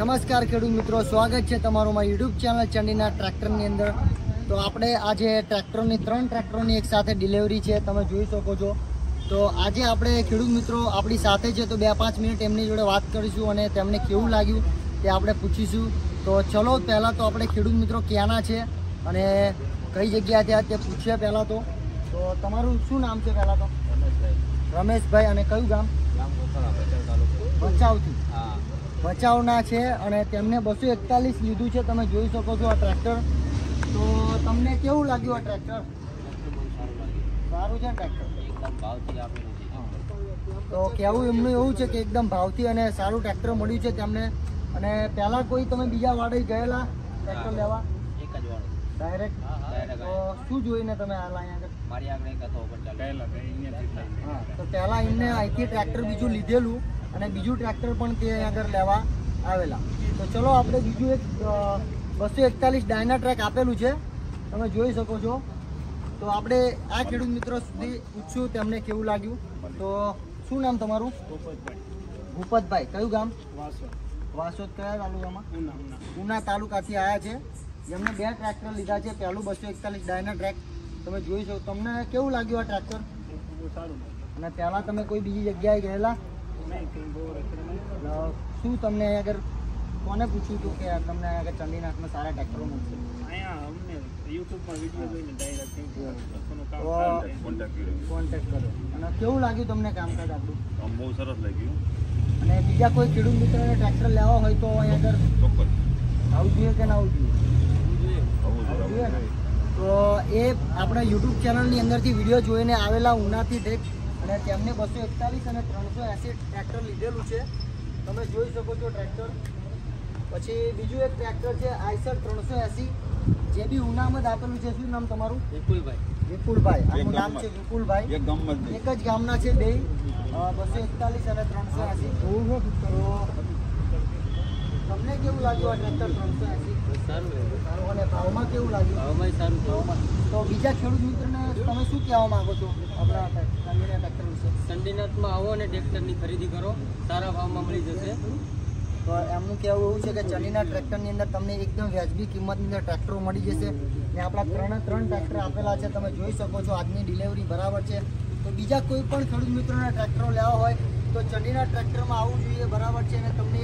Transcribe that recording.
નમસ્કાર ખેડૂત મિત્રો સ્વાગત છે તમારું મારી યુટ્યુબ ચેનલ ચંડીના ટ્રેક્ટરની અંદર. તો આપણે આજે ટ્રેક્ટરની ત્રણ ટ્રેક્ટરોની એક સાથે ડિલિવરી છે તમે જોઈ શકો છો. તો આજે આપણે ખેડૂત મિત્રો આપણી સાથે છે તો બે પાંચ મિનિટ એમની જોડે વાત કરીશું અને તેમને કેવું લાગ્યું તે આપણે પૂછીશું. તો ચલો પહેલાં તો આપણે ખેડૂત મિત્રો ક્યાંના છે અને કઈ જગ્યા ત્યાં તે પૂછીએ પહેલાં તો. તો તમારું શું નામ છે પહેલાં તો? રમેશભાઈ. અને કયું ગામ? ભચાઉથી. બચાવના છે અને તેમને બસો એકતાલીસ લીધું છે. તમે જોઈ શકો છો આ ટ્રેક્ટર. તો તમને કેવું લાગ્યું આ ટ્રેક્ટર? સારું છે ટ્રેક્ટર? તો કહેવું એમનું એવું છે કે એકદમ ભાવથી અને સારું ટ્રેક્ટર મળ્યું છે તેમને. અને પહેલાં કોઈ તમે બીજા વાડે ગયેલા ટ્રેક્ટર લેવા? ડાયરેક્ટ તો શું જોઈને તમે હાલ અહીંયા આગળ? હા તો પહેલાં એમને અહીંથી ટ્રેક્ટર બીજું લીધેલું અને બીજું ટ્રેક્ટર પણ તે અહીં આગળ લેવા આવેલા. તો ચલો આપણે બીજું એક બસો એકતાલીસ ડાયના ટ્રેક આપેલું છે. તમે જોઈ શકો છો. તો આપણે આ ખેડૂત મિત્રો સુધી પૂછ્યું તેમને કેવું લાગ્યું. તો શું નામ તમારું? ભૂપતભાઈ. કયું ગામ? વાસોદ. કયા તાલુકામાં? ઉના તાલુકાથી આવ્યા છે. જેમને બે ટ્રેક્ટર લીધા છે. પહેલું બસો એકતાલીસ ડાયના ટ્રેક તમે જોઈ શકો. તમને કેવું લાગ્યું આ ટ્રેક્ટર અને પહેલાં તમે કોઈ બીજી જગ્યાએ ગયેલા? શું તમને આગળ કોને પૂછ્યું હતું કે તમને આગળ ચંદીનાથમાં સારા ટ્રેક્ટરો મળશે? કોન્ટેક્ટ કરો. અને કેવું લાગ્યું તમને કામકાજ આપણું? બહુ સરસ લાગ્યું. અને બીજા કોઈ ખેડૂત મિત્રોને ટ્રેક્ટર લેવા હોય તો અહીંયા આગળ આવવું જોઈએ કે ના આવું જોઈએ તો એ આપણા યુટ્યુબ ચેનલની અંદરથી વીડિયો જોઈને આવેલા ઉનાથી ટેક અને તેમને બસો એકતાલીસ અને ત્રણસો એંસી ટ્રેક્ટર લીધેલું છે. તમે જોઈ શકો છો ટ્રેક્ટર પછી બીજું એક ટ્રેક્ટર છે આઈસર ત્રણસો એંસી. જે બી ઉનામાં આપેલું છે શું નામ તમારું? વિપુલભાઈ. વિપુલભાઈ. આનું નામ છે. વિપુલભાઈ. એક જ ગામના છે બે. બસો એકતાલીસ અને ત્રણસો એસી. તો તમને કેવું લાગ્યું આ ટ્રેક્ટર ત્રણસો એંસી? સારું અને ભાવમાં કેવું લાગ્યું? ભાવમાં સારું છે તો બીજા ખેડૂત મિત્રને તમે શું કહેવા માંગો છો આપણા કંપનીના ટ્રેક્ટર વિશે? સંડીનાથમાં આવો અને ટ્રેક્ટરની ખરીદી કરો. સારા ભાવમાં મળી જશે. તો એમનું કહેવું એવું છે કે ચલીના ટ્રેક્ટરની અંદર તમને એકદમ વ્યાજબી કિંમતની અંદર ટ્રેક્ટરો મળી જશે. ને આપણા ત્રણે ત્રણ ટ્રેક્ટર આપેલા છે. તમે જોઈ શકો છો આજની ડિલિવરી બરાબર છે. તો બીજા કોઈ પણ ખેડૂત મિત્રોના ટ્રેક્ટરો લેવા હોય તો ચંડીના ટ્રેક્ટરમાં આવવું જોઈએ. બરાબર છે. અને તમને